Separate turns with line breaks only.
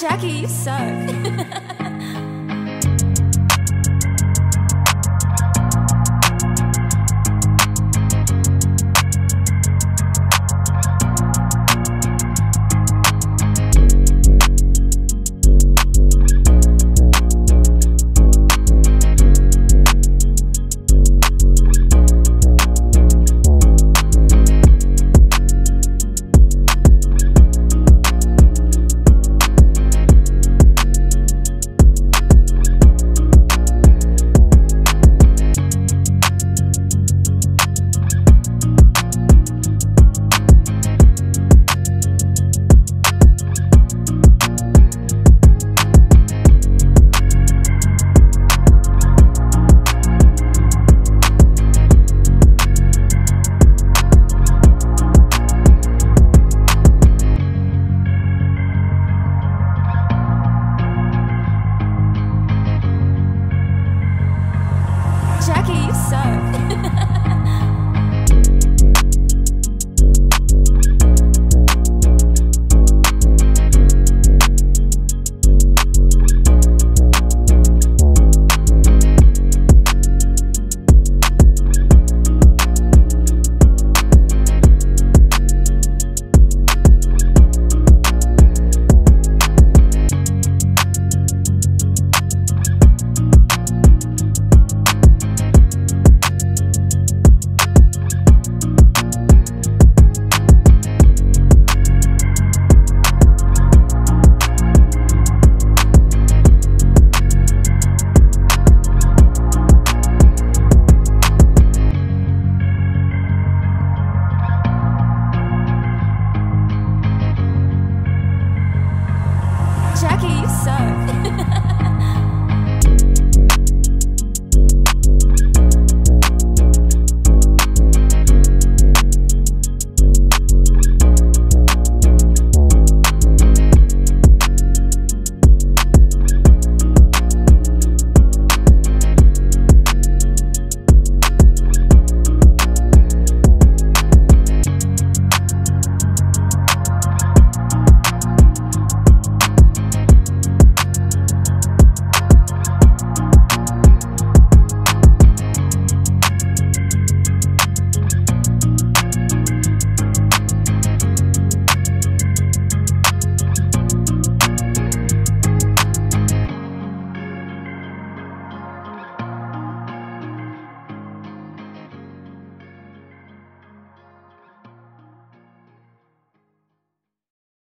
Jackie, you suck. Jackie, you suck.